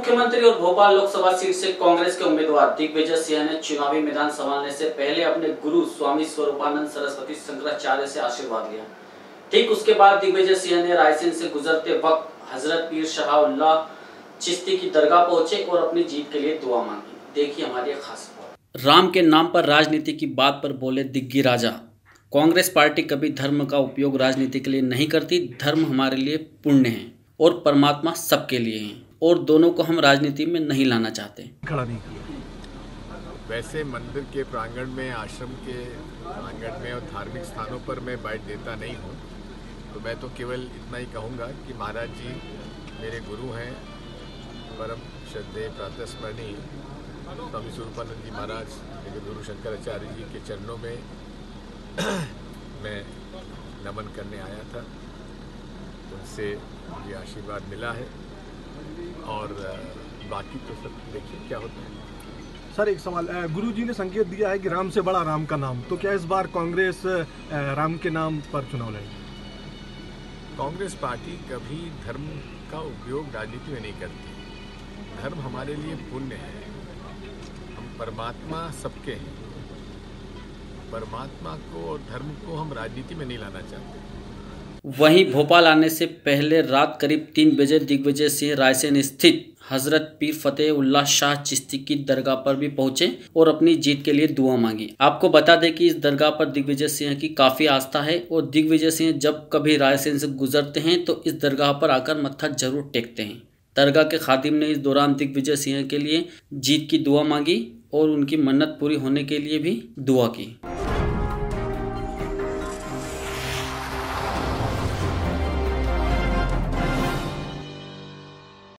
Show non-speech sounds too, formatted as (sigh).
मुख्यमंत्री और भोपाल लोकसभा सीट से कांग्रेस के उम्मीदवार दिग्विजय सिंह ने चुनावी मैदान संभालने से पहले अपने गुरु स्वामी स्वरूपानंद सरस्वती शंकराचार्य से आशीर्वाद लिया। ठीक उसके बाद दिग्विजय सिंह ने रायसेन से गुजरते वक्त हज़रत पीर शाह चिश्ती की दरगाह पहुँचे और अपनी जीत के लिए दुआ मांगी। देखिए हमारी खास राम के नाम पर राजनीति की बात पर बोले दिग्गी राजा। कांग्रेस पार्टी कभी धर्म का उपयोग राजनीति के लिए नहीं करती, धर्म हमारे लिए पुण्य है। और परमात्मा सबके लिए है और दोनों को हम राजनीति में नहीं लाना चाहते। खड़ा नहीं वैसे मंदिर के प्रांगण में आश्रम के प्रांगण में और धार्मिक स्थानों पर मैं बाइट देता नहीं हूँ। तो मैं तो केवल इतना ही कहूँगा कि महाराज जी मेरे गुरु हैं। परम श्रद्धे प्रातस्मरणीय स्वामी स्वरूपानंद जी महाराज मेरे गुरु शंकराचार्य जी के चरणों में (clears throat) मैं नमन करने आया था। उनसे मुझे आशीर्वाद मिला है। और बाकी तो सब देखिए क्या होता है। सर एक सवाल गुरु जी ने संकेत दिया है कि राम से बड़ा राम का नाम। तो क्या इस बार कांग्रेस राम के नाम पर चुनाव लड़ेगी? कांग्रेस पार्टी कभी धर्म का उपयोग राजनीति में नहीं करती। धर्म हमारे लिए पुण्य है। हम परमात्मा सबके हैं। परमात्मा को और धर्म को हम राजनीति में नहीं लाना चाहते। वहीं भोपाल आने से पहले रात करीब तीन बजे दिग्विजय सिंह रायसेन स्थित हज़रत पीर फतेह उल्लाह शाह चिश्ती की दरगाह पर भी पहुँचे और अपनी जीत के लिए दुआ मांगी। आपको बता दें कि इस दरगाह पर दिग्विजय सिंह की काफ़ी आस्था है और दिग्विजय सिंह जब कभी रायसेन से गुजरते हैं तो इस दरगाह पर आकर मत्था ज़रूर टेकते हैं। दरगाह के खादिम ने इस दौरान दिग्विजय सिंह के लिए जीत की दुआ मांगी और उनकी मन्नत पूरी होने के लिए भी दुआ की।